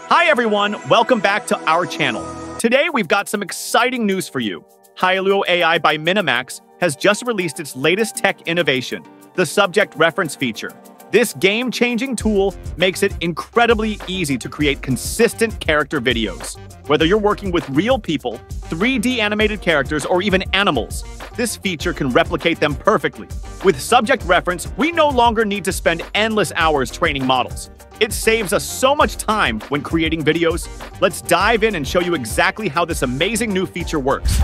Hi everyone, welcome back to our channel. Today we've got some exciting news for you. Hailuo AI by Minimax has just released its latest tech innovation, the Subject Reference feature. This game-changing tool makes it incredibly easy to create consistent character videos. Whether you're working with real people, 3D animated characters, or even animals, this feature can replicate them perfectly. With Subject Reference, we no longer need to spend endless hours training models. It saves us so much time when creating videos. Let's dive in and show you exactly how this amazing new feature works.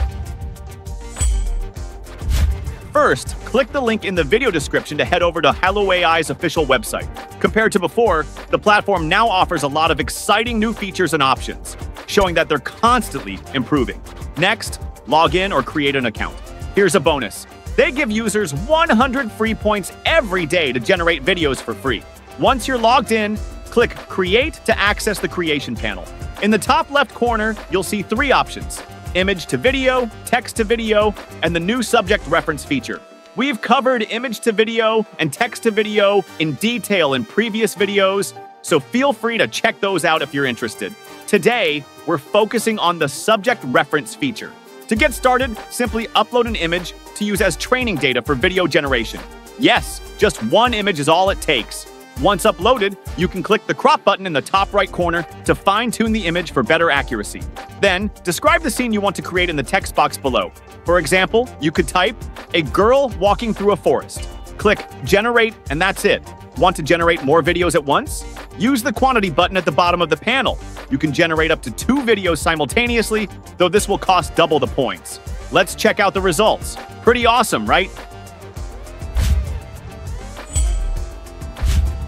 First, click the link in the video description to head over to Hailuo AI's official website. Compared to before, the platform now offers a lot of exciting new features and options, showing that they're constantly improving. Next, log in or create an account. Here's a bonus. They give users 100 free points every day to generate videos for free. Once you're logged in, click Create to access the creation panel. In the top left corner, you'll see three options image to video, text to video, and the new subject reference feature. We've covered image to video and text to video in detail in previous videos, so feel free to check those out if you're interested. Today, we're focusing on the subject reference feature. To get started, simply upload an image to use as training data for video generation. Yes, just one image is all it takes. Once uploaded, you can click the crop button in the top right corner to fine-tune the image for better accuracy. Then, describe the scene you want to create in the text box below. For example, you could type, a girl walking through a forest. Click Generate, and that's it. Want to generate more videos at once? Use the quantity button at the bottom of the panel. You can generate up to two videos simultaneously, though this will cost double the points. Let's check out the results. Pretty awesome, right?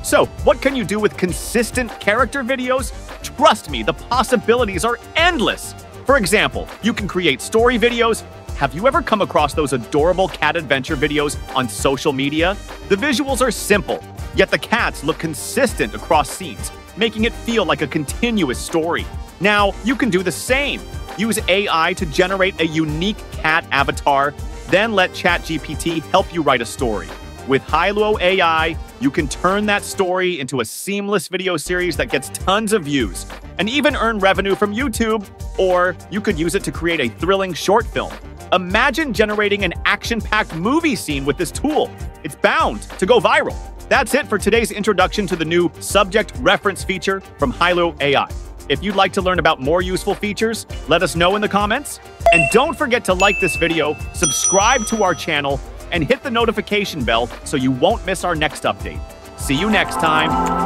So, what can you do with consistent character videos? Trust me, the possibilities are endless. For example, you can create story videos. Have you ever come across those adorable cat adventure videos on social media? The visuals are simple, yet the cats look consistent across scenes, making it feel like a continuous story. Now, you can do the same. Use AI to generate a unique cat avatar, then let ChatGPT help you write a story. With Hailuo AI, you can turn that story into a seamless video series that gets tons of views and even earn revenue from YouTube, or you could use it to create a thrilling short film. Imagine generating an action-packed movie scene with this tool. It's bound to go viral. That's it for today's introduction to the new subject reference feature from Hailuo AI. If you'd like to learn about more useful features, let us know in the comments. And don't forget to like this video, subscribe to our channel, and hit the notification bell so you won't miss our next update. See you next time.